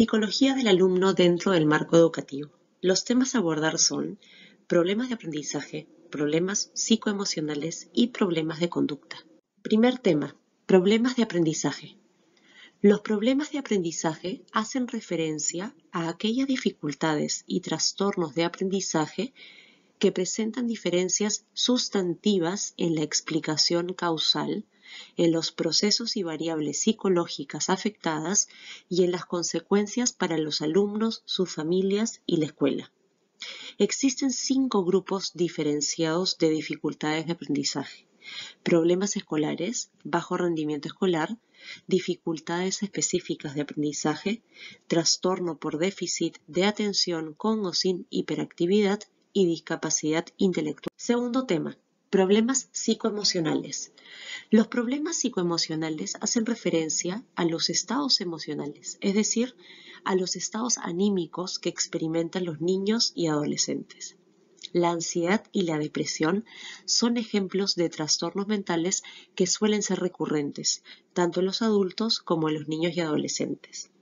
Psicología del alumno dentro del marco educativo. Los temas a abordar son problemas de aprendizaje, problemas psicoemocionales y problemas de conducta. Primer tema, problemas de aprendizaje. Los problemas de aprendizaje hacen referencia a aquellas dificultades y trastornos de aprendizaje que presentan diferencias sustantivas en la explicación causal, en los procesos y variables psicológicas afectadas y en las consecuencias para los alumnos, sus familias y la escuela. Existen cinco grupos diferenciados de dificultades de aprendizaje. Problemas escolares, bajo rendimiento escolar, dificultades específicas de aprendizaje, trastorno por déficit de atención con o sin hiperactividad y discapacidad intelectual. Segundo tema, problemas psicoemocionales. Los problemas psicoemocionales hacen referencia a los estados emocionales, es decir, a los estados anímicos que experimentan los niños y adolescentes. La ansiedad y la depresión son ejemplos de trastornos mentales que suelen ser recurrentes, tanto en los adultos como en los niños y adolescentes.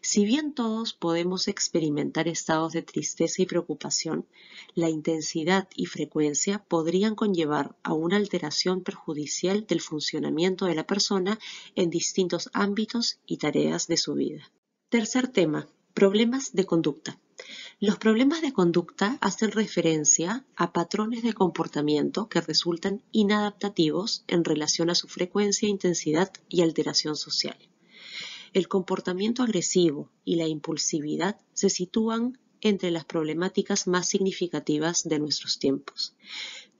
Si bien todos podemos experimentar estados de tristeza y preocupación, la intensidad y frecuencia podrían conllevar a una alteración perjudicial del funcionamiento de la persona en distintos ámbitos y tareas de su vida. Tercer tema, problemas de conducta. Los problemas de conducta hacen referencia a patrones de comportamiento que resultan inadaptativos en relación a su frecuencia, intensidad y alteración social. El comportamiento agresivo y la impulsividad se sitúan entre las problemáticas más significativas de nuestros tiempos.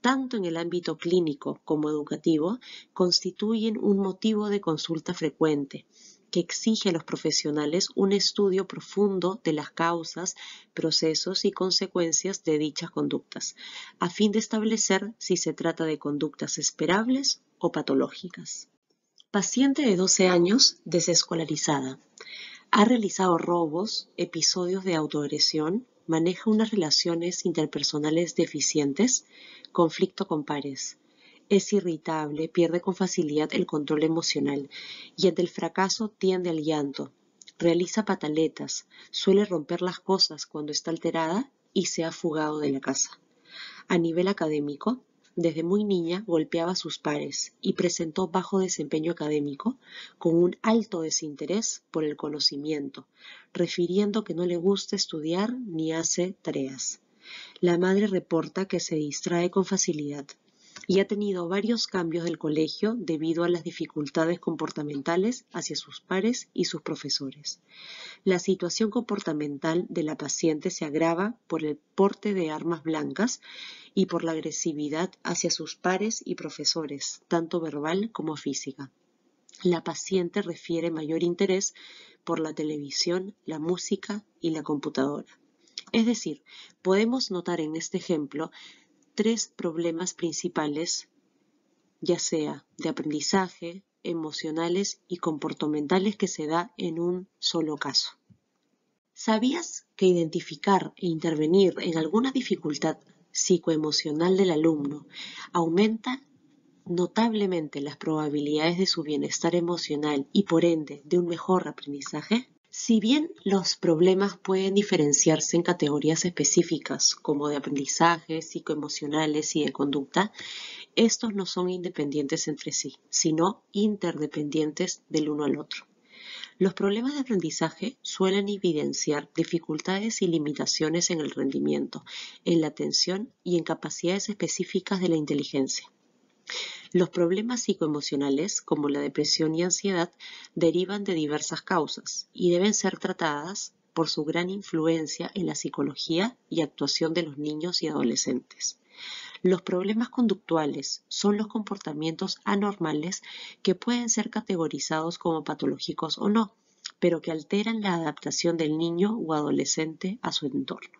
Tanto en el ámbito clínico como educativo, constituyen un motivo de consulta frecuente, que exige a los profesionales un estudio profundo de las causas, procesos y consecuencias de dichas conductas, a fin de establecer si se trata de conductas esperables o patológicas. Paciente de 12 años, desescolarizada. Ha realizado robos, episodios de autoagresión, maneja unas relaciones interpersonales deficientes, conflicto con pares es irritable, pierde con facilidad el control emocional y ante el fracaso tiende al llanto. Realiza pataletas, suele romper las cosas cuando está alterada y se ha fugado de la casa. A nivel académico, desde muy niña golpeaba a sus pares y presentó bajo desempeño académico con un alto desinterés por el conocimiento, refiriendo que no le gusta estudiar ni hace tareas. La madre reporta que se distrae con facilidad, y ha tenido varios cambios del colegio debido a las dificultades comportamentales hacia sus pares y sus profesores. La situación comportamental de la paciente se agrava por el porte de armas blancas y por la agresividad hacia sus pares y profesores, tanto verbal como física. La paciente refiere mayor interés por la televisión, la música y la computadora. Es decir, podemos notar en este ejemplo tres problemas principales, ya sea de aprendizaje, emocionales y comportamentales que se da en un solo caso. ¿Sabías que identificar e intervenir en alguna dificultad psicoemocional del alumno aumenta notablemente las probabilidades de su bienestar emocional y por ende de un mejor aprendizaje? Si bien los problemas pueden diferenciarse en categorías específicas como de aprendizaje, psicoemocionales y de conducta, estos no son independientes entre sí, sino interdependientes del uno al otro. Los problemas de aprendizaje suelen evidenciar dificultades y limitaciones en el rendimiento, en la atención y en capacidades específicas de la inteligencia. Los problemas psicoemocionales, como la depresión y ansiedad, derivan de diversas causas y deben ser tratadas por su gran influencia en la psicología y actuación de los niños y adolescentes. Los problemas conductuales son los comportamientos anormales que pueden ser categorizados como patológicos o no, pero que alteran la adaptación del niño o adolescente a su entorno.